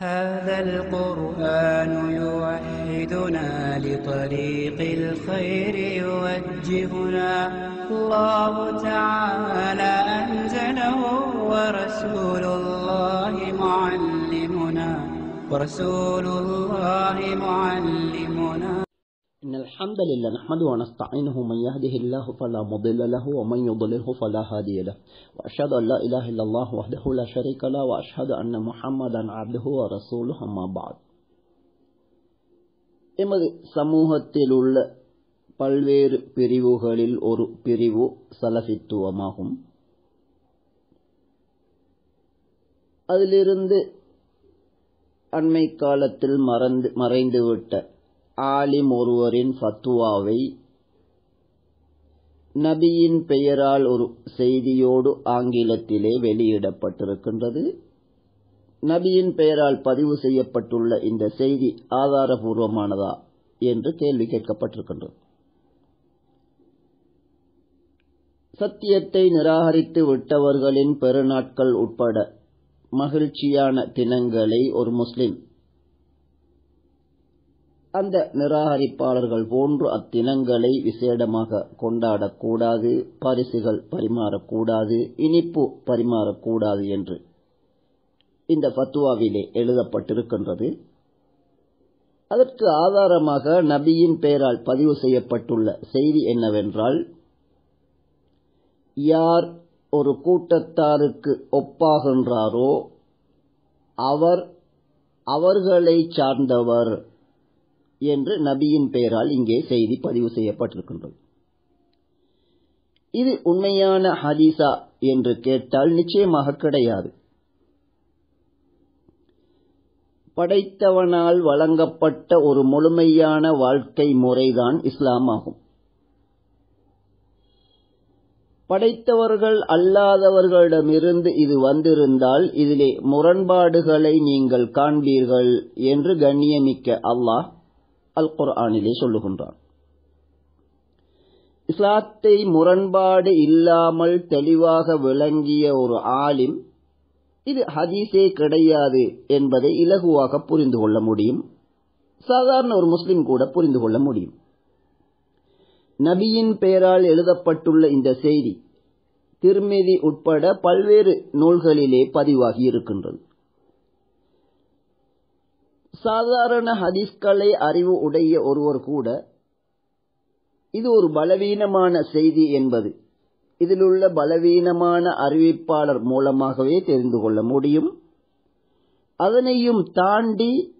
هذا القرآن يوحدنا لطريق الخير يوجهنا. الله تعالى أنزله ورسول الله معلمنا. ورسول الله معلمنا. إن الحمد لله نحمده ونستعينه من يهده الله فلا مضل له ومن يضلله فلا هادي له وأشهد أن لا إله إلا الله وحده لا شريك له وأشهد أن محمدا عبده ورسوله أما بعد எமது சமூகத்தில் உள்ள பல்வேறு பிரிவுகளில் ஒரு பிரிவு சலஃபித்துவமாகும் அதிலிருந்து அண்மை காலத்தில் மறந்து மறைந்துவிட்ட ஆலிம் ஒருவரின் ஃபத்துவாவை நபியின் பெயரால் ஒரு செய்தியோடு ஆங்கிலத்திலே வெளியிடப்பட்டிருக்கின்றது. நபியின் பெயரால் பதிவு செய்யப்பட்டுள்ள இந்த செய்தி ஆதாரபூர்வமானதா என்று கேள்வி கேட்கப்பட்டிருக்கின்றது. சத்தியத்தை நிராகரித்து விட்டவர்களின் பெருநாட்கள் உட்பட மகிழ்ச்சியான தினங்களை ஒரு முஸ்லிம் அந்த நிராகரிப்பாளர்கள் போன்று அத்தினங்களை விசேடமாக கொண்டாடக்கூடாது பரிசுகள் பரிமாறக்கூடாது இனிப்பு பரிமாறக்கூடாது என்று இந்த பத்துவாவிலே எழுதப்பட்டிருக்கின்றது. அதற்கு ஆதாரமாக நபியின் பெயரால் பதிவு செய்யப்பட்டுள்ள செய்தி என்னவென்றால் யார் ஒரு கூட்டத்தாருக்கு ஒப்பாகின்றாரோ அவர் அவர்களை சார்ந்தவர். என்று நபியின் பெயரால் இங்கே செய்தி பதிவு செய்யப்பட்டிருக்கின்றது. இது உண்மையான ஹதீசா என்று கேட்டால் நிச்சயமாக கிடையாது. படைத்தவனால் வழங்கப்பட்ட ஒரு முழுமையான வாழ்க்கை முறைதான் இஸ்லாம் ஆகும். படைத்தவர்கள் அல்லாதவர்களிடமிருந்து இது வந்திருந்தால் இதிலே முரண்பாடுகளை நீங்கள் காண்பீர்கள் என்று கண்ணியமிக்க அல்லாஹ் அல் குர்ஆனிலே சொல்லுகின்றான் இஸ்லாத்தை முரண்பாடு இல்லாமல் தெளிவாக விளங்கிய ஒரு ஆலிம் இது ஹதீஸே கிடையாது என்பதை இலகுவாக புரிந்து கொள்ள முடியும். சாதாரண ஒரு முஸ்லிம் கூட புரிந்து கொள்ள முடியும். நபியின் பெயரால் எழுதப்பட்டுள்ள இந்த செய்தி திருமிதி உட்பட பல்வேறு நூல்களிலே பதிவாகி இருக்கின்றது. சாதாரண ஹதீஸ்களை அறிவு உடைய ஒருவர் கூட இது ஒரு பலவீனமான செய்தி என்பது. இதிலுள்ள பலவீனமான அறிவிப்பாளர் மூலமாகவே தெரிந்து கொள்ள முடியும். அதனையும் தாண்டி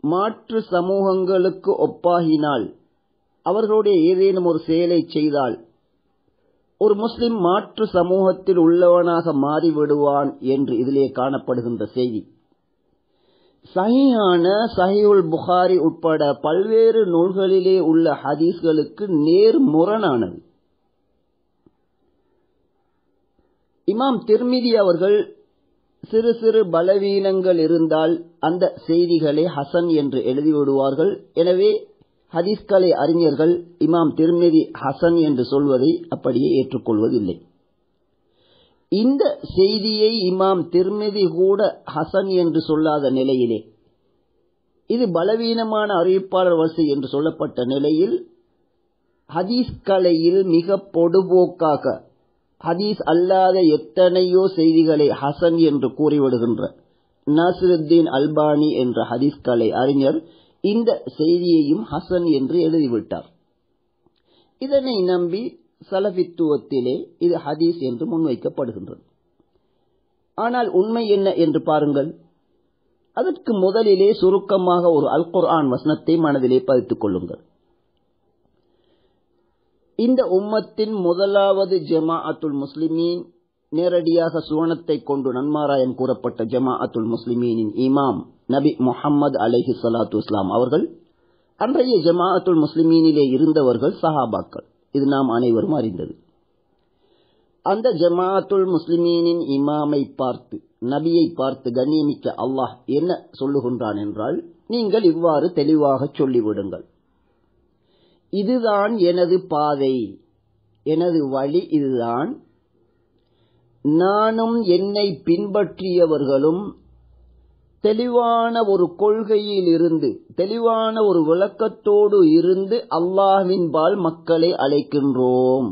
மாற்று சமூகங்களுக்கு ஒப்பாகினால் அவர்களுடைய ஏதேனும் ஒரு செயலை செய்தால் ஒரு முஸ்லிம் மாற்று சமூகத்தில் உள்ளவனாக மாறிவிடுவான் என்று இதிலே காணப்படுகின்ற செய்தி. சஹியான சஹியுல் புகாரி உட்பட பல்வேறு நூல்களிலே உள்ள ஹதீஸ்களுக்கு நேர் முரணானது இமாம் திருமிதி அவர்கள் சிறு சிறு பலவீனங்கள் இருந்தால் அந்த செய்திகளை ஹசன் என்று எழுதிவிடுவார்கள். எனவே ஹதீஸ்கலை அறிஞர்கள் இமாம் திருமிதி ஹசன் என்று சொல்வதை அப்படியே ஏற்றுக்கொள்வதில்லை. இந்த செய்தியை இமாம் திருமிதி கூட ஹசன் என்று சொல்லாத நிலையிலே இது பலவீனமான அறிவிப்பாளர் வரிசை என்று சொல்லப்பட்ட நிலையில் ஹதீஸ் கலையில் மிக பொடுபோக்காக ஹதீஸ் அல்லாத எத்தனையோ செய்திகளை ஹசன் என்று கூறிவிடுகின்ற நாசிருத்தீன் அல்பானி என்ற ஹதீஸ் கலை அறிஞர் இந்த செய்தியையும் ஹசன் என்று எழுதிவிட்டார். இதனை நம்பி சலபித்துவத்திலே இது ஹதீஸ் என்று முன்வைக்கப்படுகின்றது. ஆனால் உண்மை என்ன என்று பாருங்கள். அதற்கு முதலிலே சுருக்கமாக ஒரு அல் குர்ஆன் வசனத்தை மனதிலே பதித்துக் கொள்ளுங்கள். இந்த உம்மத்தின் முதலாவது ஜமா அத்துல் முஸ்லிமீன் நேரடியாக சுவனத்தை கொண்டு நன்மாராயம் கூறப்பட்ட ஜமா அத்துல் முஸ்லிமீனின் இமாம் நபி முஹம்மது அலஹி சலாத்து இஸ்லாம் அவர்கள் அன்றைய ஜமாஅத்துல் முஸ்லிமீனிலே இருந்தவர்கள் சஹாபாக்கள். இது நாம் அனைவரும் அறிந்தது. அந்த ஜமாத்துல் முஸ்லிமீனின் இமாமை பார்த்து நபியை பார்த்து கண்ணியமிக்க அல்லாஹ் என்ன சொல்லுகின்றான் என்றால் நீங்கள் இவ்வாறு தெளிவாக சொல்லிவிடுங்கள். இதுதான் எனது பாதை எனது வழி இதுதான். நானும் என்னை பின்பற்றியவர்களும் தெளிவான ஒரு கொள்கையில் இருந்து தெளிவான ஒரு விளக்கத்தோடு இருந்து அல்லாஹ்வின் பால் மக்களை அழைக்கின்றோம்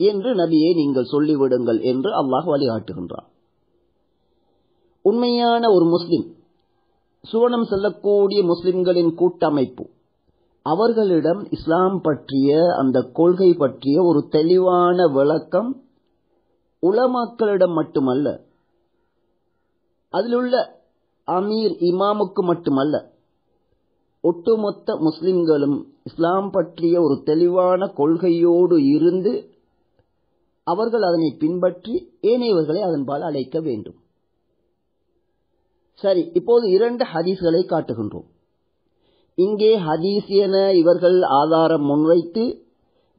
என்று நபியை நீங்கள் சொல்லிவிடுங்கள் என்று அல்லாஹ் வழிகாட்டுகின்றார் உண்மையான ஒரு முஸ்லிம் சுவனம் செல்லக்கூடிய முஸ்லிம்களின் கூட்டமைப்பு அவர்களிடம் இஸ்லாம் பற்றிய அந்த கொள்கை பற்றிய ஒரு தெளிவான விளக்கம் உலமாக்களிடம் மட்டுமல்ல அதிலுள்ள அமீர் இமாமுக்கு மட்டுமல்ல ஒட்டுமொத்த முஸ்லிம்களும் இஸ்லாம் பற்றிய ஒரு தெளிவான கொள்கையோடு இருந்து அவர்கள் அதனை பின்பற்றி ஏனையவர்களை அதன்பால் அழைக்க வேண்டும். சரி இப்போது இரண்டு ஹதீஸ்களை காட்டுகின்றோம். இங்கே ஹதீஸ் என இவர்கள் ஆதாரம் முன்வைத்து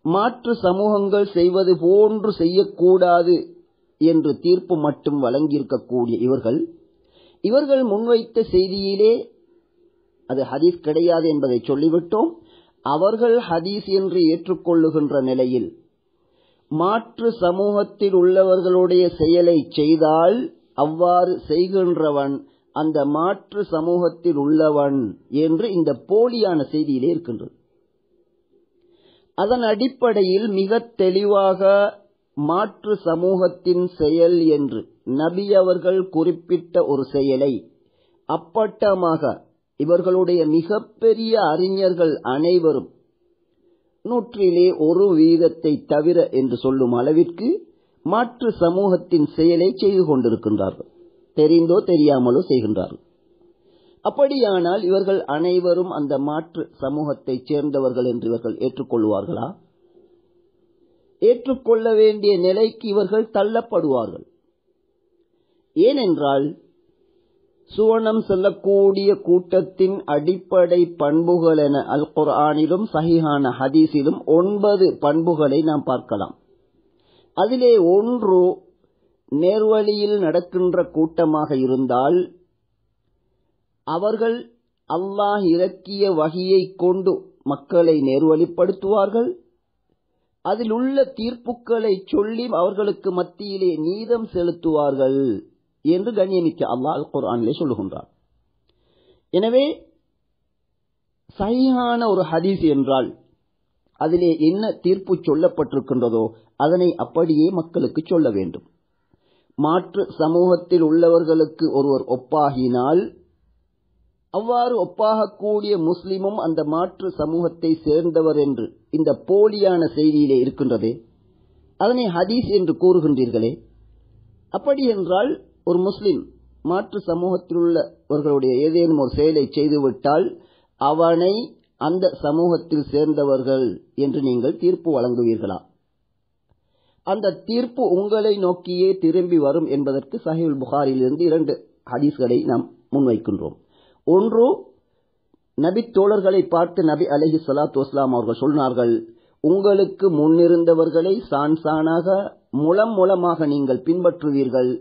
மாற்று சமூகங்கள் செய்வது போன்று செய்யக்கூடாது என்று தீர்ப்பு மட்டும் வழங்கியிருக்கக்கூடிய இவர்கள் இவர்கள் முன்வைத்த செய்தியிலே அது ஹதீஸ் கிடையாது என்பதை சொல்லிவிட்டோம். அவர்கள் ஹதீஸ் என்று ஏற்றுக்கொள்ளுகின்ற நிலையில் மாற்று சமூகத்தில் உள்ளவர்களுடைய செயலை செய்தால் அவ்வாறு செய்கின்றவன் அந்த மாற்று சமூகத்தில் உள்ளவன் என்று இந்த போலியான செய்தியிலே இருக்கின்றது. அதன் அடிப்படையில் மிக தெளிவாக மாற்று சமூகத்தின் செயல் என்று நபி அவர்கள் குறிப்பிட்ட ஒரு செயலை. அப்பட்டமாக இவர்களுடைய மிகப்பெரிய அறிஞர்கள் அனைவரும் நூற்றிலே ஒரு வீதத்தை தவிர என்று சொல்லும் அளவிற்கு மாற்று சமூகத்தின் செயலை செய்து கொண்டிருக்கின்றார்கள். தெரிந்தோ தெரியாமலோ செய்கின்றார்கள். அப்படியானால் இவர்கள் அனைவரும் அந்த மாற்று சமூகத்தைச் சேர்ந்தவர்கள் என்று இவர்கள் ஏற்றுக்கொள்வார்களா? ஏற்றுக்கொள்ள வேண்டிய நிலைக்கு இவர்கள் தள்ளப்படுவார்கள். ஏனென்றால் சுவனம் செல்லக்கூடிய கூட்டத்தின் அடிப்படை பண்புகள் என அல் குர்ஆனிலும் சஹிஹான ஹதீஸிலும் ஒன்பது பண்புகளை நாம் பார்க்கலாம். அதிலே ஒன்று நேர்வழியில் நடக்கின்ற கூட்டமாக இருந்தால் அவர்கள் அல்லாஹ் இறக்கிய வகையை கொண்டு மக்களை நேர்வழிப்படுத்துவார்கள். அதில் உள்ள தீர்ப்புகளை சொல்லி அவர்களுக்கு மத்தியிலே நீதம் செலுத்துவார்கள் என்று கண்ணியமிக்க அல்லாஹ் குரானிலே சொல்லுகின்றார் எனவே சரியான ஒரு ஹதீஸ் என்றால் அதிலே என்ன தீர்ப்பு சொல்லப்பட்டிருக்கின்றதோ அதனை அப்படியே மக்களுக்கு சொல்ல வேண்டும். மாற்று சமூகத்தில் உள்ளவர்களுக்கு ஒருவர் ஒப்பாகினால் அவ்வாறு ஒப்பாகக்கூடிய முஸ்லிமும் அந்த மாற்று சமூகத்தை சேர்ந்தவர் என்று இந்த போலியான செய்தியிலே இருக்கின்றதே. அதனை ஹதீஸ் என்று கூறுகின்றீர்களே. அப்படி என்றால் ஒரு முஸ்லிம் மாற்று சமூகத்தில் உள்ளவர்களுடைய ஏதேனும் ஒரு செயலை செய்துவிட்டால் அவனை அந்த சமூகத்தில் சேர்ந்தவர்கள் என்று நீங்கள் தீர்ப்பு வழங்குவீர்களா? அந்த தீர்ப்பு உங்களை நோக்கியே திரும்பி வரும் என்பதற்கு சஹில் புகாரிலிருந்து இரண்டு ஹதீஸ்களை நாம் முன்வைக்கின்றோம். ஒன்று நபி தோழர்களை பார்த்து நபி அலஹி சலாத்து வஸ்லாம் அவர்கள் சொன்னார்கள் உங்களுக்கு முன்னிருந்தவர்களை சான் சானாக முளம் மூலமாக நீங்கள் பின்பற்றுவீர்கள்.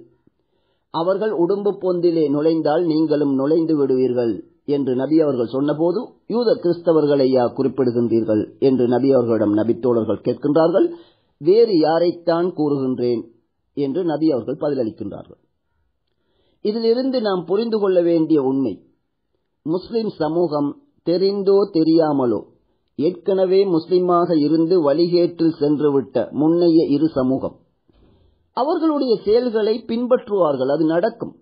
அவர்கள் உடும்பு பொந்திலே நுழைந்தால் நீங்களும் நுழைந்து விடுவீர்கள். என்று நபி அவர்கள் சொன்னபோது யூத கிறிஸ்தவர்களையா குறிப்பிடுகின்றீர்கள் என்று நபி அவர்களிடம் நபி தோழர்கள் கேட்கின்றார்கள். வேறு யாரைத்தான் கூறுகின்றேன்? என்று நபி அவர்கள் பதிலளிக்கின்றார்கள். இதிலிருந்து நாம் புரிந்து கொள்ள வேண்டிய உண்மை முஸ்லிம் சமூகம் தெரிந்தோ தெரியாமலோ ஏற்கனவே முஸ்லிமாக இருந்து வழிகேட்டில் சென்றுவிட்ட முன்னைய இரு சமூகம். அவர்களுடைய செயல்களை பின்பற்றுவார்கள் அது நடக்கும்.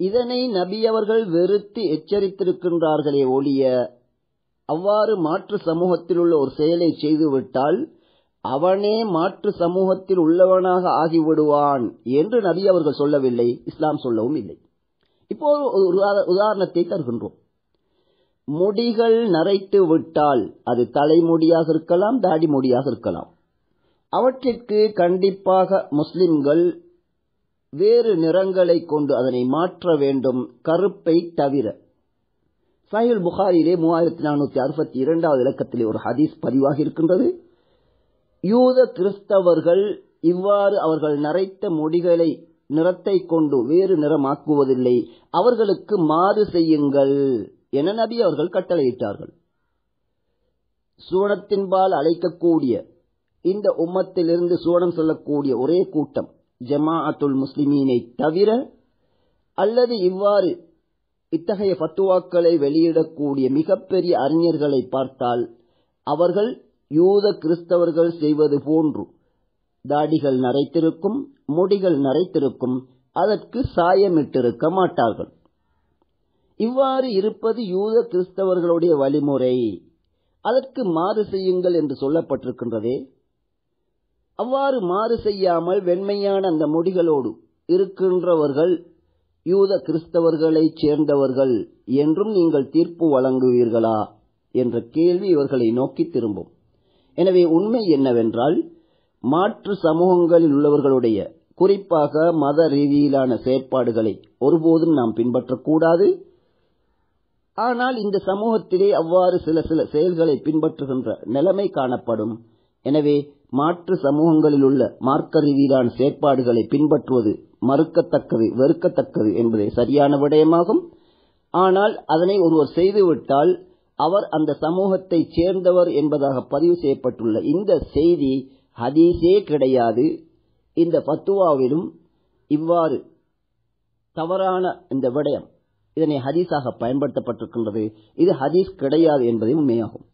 இதனை நபி அவர்கள் வெறுத்து எச்சரித்திருக்கின்றார்களே ஒழிய அவ்வாறு மாற்று சமூகத்தில் உள்ள ஒரு செயலை செய்துவிட்டால் அவனே மாற்று சமூகத்தில் உள்ளவனாக ஆகிவிடுவான் என்று நபி அவர்கள் சொல்லவில்லை இஸ்லாம் சொல்லவும் இல்லை. இப்போ ஒரு உதாரணத்தை தருகின்றோம். முடிகள் நரைத்து விட்டால் அது தலைமுடியாக இருக்கலாம் தாடி முடியாக இருக்கலாம். அவற்றிற்கு கண்டிப்பாக முஸ்லிம்கள் வேறு நிறங்களை கொண்டு அதனை மாற்ற வேண்டும் கருப்பை தவிர. சாஹில் புகாரிலே மூவாயிரத்தி நானூத்தி அறுபத்தி இரண்டாவது இலக்கத்திலே ஒரு ஹதீஸ் பதிவாக இருக்கின்றது யூத கிறிஸ்தவர்கள் இவ்வாறு அவர்கள் நரைத்த முடிகளை நிறத்தை கொண்டு வேறு நிறமாக்குவதில்லை. அவர்களுக்கு மாறு செய்யுங்கள் என நபி அவர்கள் கட்டளையிட்டார்கள். சூனத்தின்பால் அழைக்கக்கூடிய இந்த உம்மத்திலிருந்து சூனம் சொல்லக்கூடிய ஒரே கூட்டம் ஜமாஅத்துல் முஸ்லிமீனை தவிர அல்லது இவ்வாறு இத்தகைய ஃபத்துவாக்களை வெளியிடக்கூடிய மிகப்பெரிய அறிஞர்களை பார்த்தால் அவர்கள் யூத கிறிஸ்தவர்கள் செய்வது போன்று தாடிகள் நரைத்திருக்கும் முடிகள் நரைத்திருக்கும் அதற்கு சாயமிட்டிருக்க மாட்டார்கள். இவ்வாறு இருப்பது யூத கிறிஸ்தவர்களுடைய வழிமுறை. அதற்கு மாறு செய்யுங்கள் என்று சொல்லப்பட்டிருக்கின்றதே. அவ்வாறு மாறு செய்யாமல் வெண்மையான அந்த முடிகளோடு இருக்கின்றவர்கள் யூத கிறிஸ்தவர்களைச் சேர்ந்தவர்கள் என்றும் நீங்கள் தீர்ப்பு வழங்குவீர்களா? என்ற கேள்வி இவர்களை நோக்கி திரும்பும். எனவே உண்மை என்னவென்றால் மாற்று சமூகங்களில் உள்ளவர்களுடைய குறிப்பாக மத ரீதியிலான செயற்பாடுகளை ஒருபோதும் நாம் பின்பற்றக்கூடாது. ஆனால் இந்த சமூகத்திலே அவ்வாறு சில சில செயல்களை பின்பற்றுகின்ற நிலைமை காணப்படும். எனவே மாற்று சமூகங்களில் உள்ள மார்க்க ரீதியிலான செயற்பாடுகளை பின்பற்றுவது மறுக்கத்தக்கது வெறுக்கத்தக்கது என்பதே சரியான விடயமாகும். ஆனால் அதனை ஒருவர் செய்துவிட்டால் அவர் அந்த சமூகத்தைச் சேர்ந்தவர் என்பதாக பதிவு செய்யப்பட்டுள்ள இந்த செய்தி ஹதீஸே கிடையாது. இந்த பத்துவாவிலும் இவ்வாறு தவறான இந்த விடயம் இதனை ஹதீஸாக பயன்படுத்தப்பட்டிருக்கின்றது. இது ஹதீஸ் கிடையாது என்பதே உண்மையாகும்.